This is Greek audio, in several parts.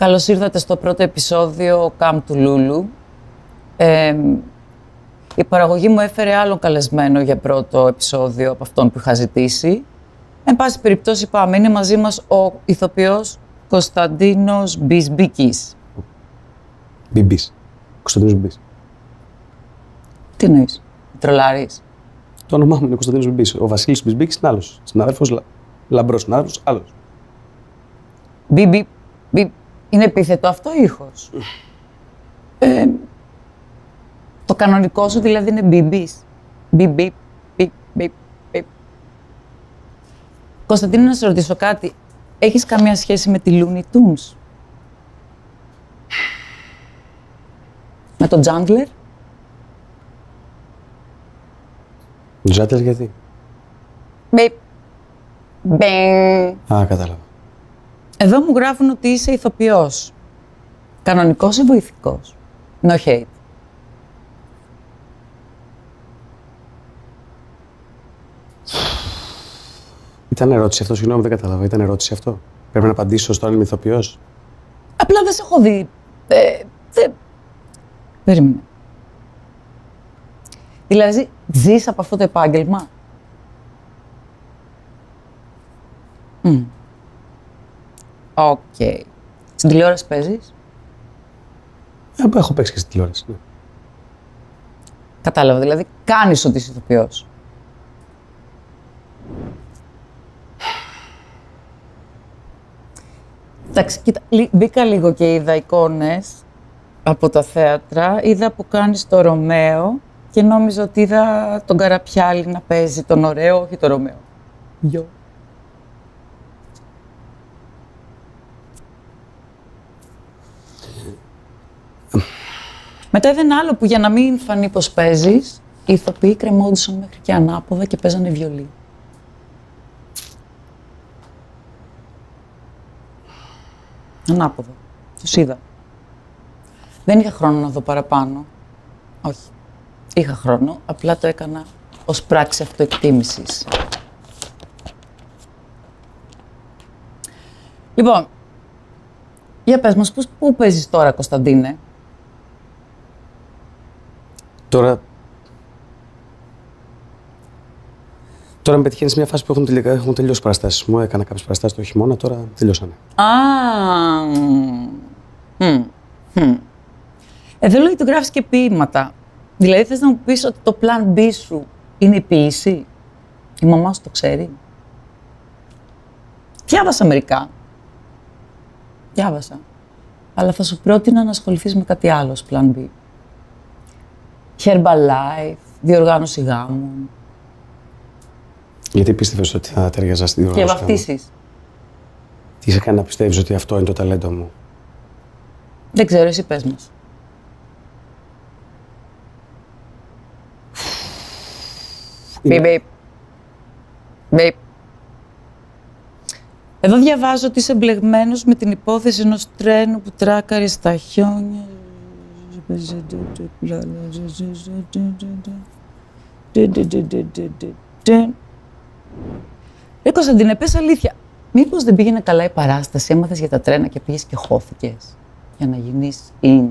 Καλώς ήρθατε στο πρώτο επεισόδιο Camp του Λούλου. Ε, η παραγωγή μου έφερε άλλο καλεσμένο για πρώτο επεισόδιο από αυτόν που είχα ζητήσει. Εν πάση περιπτώσει πάμε, είναι μαζί μας ο ηθοποιός Κωνσταντίνος Μπισμπίκης. Μπιμπής. Κωνσταντίνος Μπιμπής. Τι εννοείς, τρολάρεις; Το όνομά μου είναι Κωνσταντίνος Μπιμπής. Ο Βασίλης Μπισμπίκης είναι άλλος. Συνάδελφος, λα... λαμπρός συνάδελφος, άλλος. Μπιμπι, μπι, είναι επίθετο αυτό ή ήχος; Ε, το κανονικό σου δηλαδή είναι μπιμπής. Μπιμπι, μπι, μπι, μπι. Κωνσταντίνο, να σε ρωτήσω κάτι. Έχεις καμία σχέση με τη Looney Tunes? Με τον Τζάντλερ; Τζάτλερ γιατί; Μπιπ. Μπινγκ. Α, κατάλαβα. Εδώ μου γράφουν ότι είσαι ηθοποιός. Κανονικός ή βοηθικός; No hate. Ήταν ερώτηση αυτό, συγγνώμη, δεν κατάλαβα. Ήταν ερώτηση αυτό. Πρέπει να απαντήσω στον είμαι ηθοποιός; Απλά δεν σε έχω δει. Ε, δεν... Περίμενε. Δηλαδή, ζεις από αυτό το επάγγελμα; Μμ. Οκ. Στην τηλεόραση παίζεις; Ε, έχω παίξει και στην τηλεόραση. Ναι. Κατάλαβα. Δηλαδή, κάνεις ότι είσαι ηθοποιός. Εντάξει, κοίτα, λι- μπήκα λίγο και είδα εικόνες από τα θέατρα. Είδα που κάνεις το Ρωμαίο και νόμιζα ότι είδα τον Καραπιάλη να παίζει τον ωραίο, όχι το Ρωμαίο. Γιο. Μετά είδα ένα άλλο που για να μην φανεί πως παίζεις, οι ηθοποιοί κρεμόντουσαν μέχρι και ανάποδα και παίζανε βιολί. Ανάποδα. Τους είδα. Δεν είχα χρόνο να δω παραπάνω. Όχι. Είχα χρόνο, απλά το έκανα ως πράξη αυτοεκτίμησης. Λοιπόν, για πες μας, πώς, πού παίζεις τώρα, Κωνσταντίνε; Τώρα. Τώρα με πετυχαίνεις σε μια φάση που έχουν, τελειώσει, έχουν τελειώσει οι παραστάσεις μου. Έκανα κάποιες παραστάσεις το χειμώνα, τώρα τελειώσανε. Α, μμ, μμ. Εδώ λέει ότι γράφεις και ποίηματα. Δηλαδή θες να μου πεις ότι το plan B σου είναι η ποίηση; Η μαμά σου το ξέρει; Διάβασα μερικά. Διάβασα. Αλλά θα σου πρότεινα να ασχοληθείς με κάτι άλλο ως plan B. Herbalife, διοργάνωση γάμων Γιατί πίστευες ότι θα ταιριάζα στη και διοργάνωση. γάμου; βαφτίσεις. Τι σε κάνει να πιστεύεις ότι αυτό είναι το ταλέντο μου; Δεν ξέρω, εσύ πες μας. Μπιπ, μπιπ. Μπιπ. Εδώ διαβάζω ότι είσαι μπλεγμένος με την υπόθεση ενός τρένου που τράκαρε στα χιόνια. Ρε Κωνσταντίνε, πες αλήθεια. Μήπως δεν πήγαινε καλά η παράσταση, έμαθες για τα τρένα και πήγες και χώθηκες για να γίνεις in,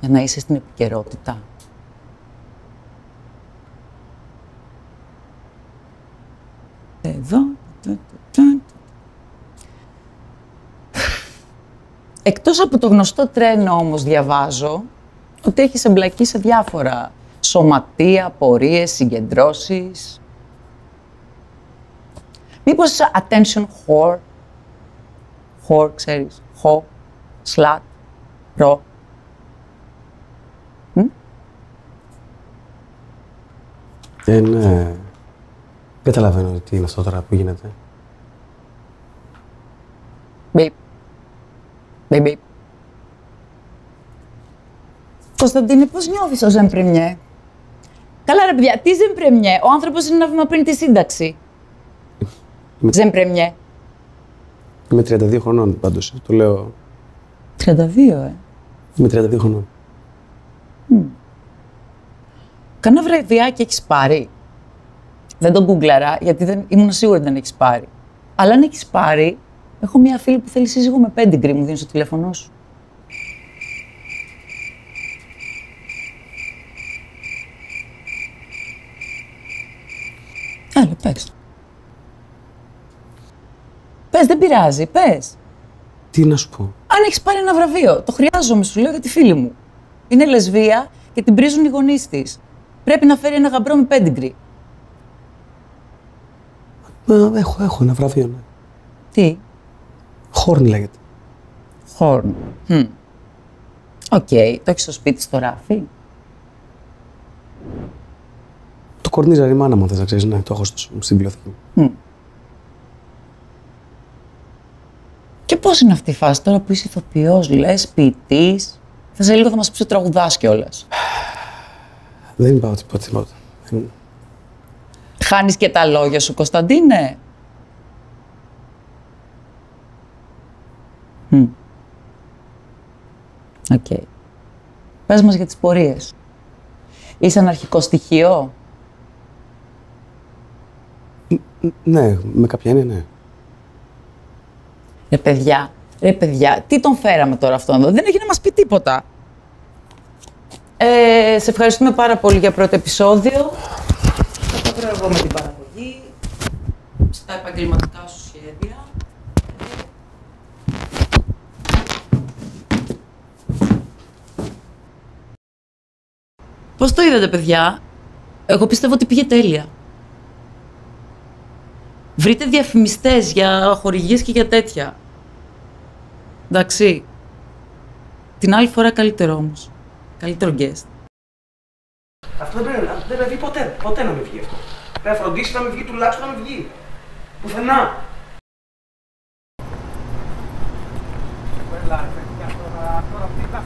για να είσαι στην επικαιρότητα; Εδώ. Εκτός από το γνωστό τρένο όμως διαβάζω ότι έχεις εμπλακεί σε διάφορα σωματεία, πορείες, συγκεντρώσεις. Μήπως είσαι attention whore, whore ξέρεις, ho, slut, pro. Ε, ναι. Δεν καταλαβαίνω τι είναι αυτό τώρα που γίνεται. Μπιπ, μπιπ. Κωνσταντίνε, πώς νιώθεις ως Ζεμπρεμιέ. Καλά ρε παιδιά, τι Ζεμπρεμιέ. Ο άνθρωπος είναι ένα βήμα πριν τη σύνταξη. Με- Ζεμπρεμιέ. Είμαι 32 χρονών πάντως. Το λέω. 32, ε. Είμαι 32 χρονών. Κανένα βραβιάκι έχεις πάρει; Δεν τον γκουγκλαρά, γιατί δεν, ήμουν σίγουρη ότι δεν έχεις πάρει. Αλλά αν έχεις πάρει, Έχω μια φίλη που θέλει σύζυγο με πέντιγκρι. Μου δίνει το τηλέφωνό σου. Έλα, πες. Πες, δεν πειράζει, πες. Τι να σου πω; Αν έχεις πάρει ένα βραβείο, το χρειάζομαι, σου λέω για τη φίλη μου. Είναι λεσβία και την πρίζουν οι γονείς της. Πρέπει να φέρει ένα γαμπρό με πέντιγκρι. Μα, έχω, έχω ένα βραβείο, ναι. Τι, Χόρν λέγεται. Χόρν. Hm. OK, το έχεις στο σπίτι στο ράφι; Το κορνίζωσε η μάνα μου, θες να ξέρεις, ναι, το έχω στο, στην βιβλιοθήκη μου. Hm. Και πώς είναι αυτή η φάση τώρα που είσαι ηθοποιός, λες, ποιητής. Θα σε λίγο θα μας πεις ότι τραγουδάς κιόλας. Δεν είπα τίποτα, τίποτα. Δεν- Χάνεις και τα λόγια σου, Κωνσταντίνε. Μμ. Οκ. Πες μας για τις πορείες. Είσαι αναρχικό στοιχείο; Ναι, με κάποια έννοια, ναι. Ρε παιδιά, ρε παιδιά, τι τον φέραμε τώρα αυτόν εδώ; Δεν έχει να μας πει τίποτα. Ε, σε ευχαριστούμε πάρα πολύ για πρώτο επεισόδιο. Θα τα βρω εγώ με την παραγωγή, στα επαγγελματικά σου σχέδια. Πώς το είδατε, παιδιά; Εγώ πιστεύω ότι πήγε τέλεια. Βρείτε διαφημιστές για χορηγίες και για τέτοια. Εντάξει. Την άλλη φορά καλύτερο όμως. Καλύτερο guest. Αυτό δεν πρέπει, δεν πρέπει ποτέ, ποτέ να μην βγει αυτό. Πρέπει να φροντίσει να μην βγει, τουλάχιστον να μην βγει. Πουθενά. Τώρα, τώρα, τώρα,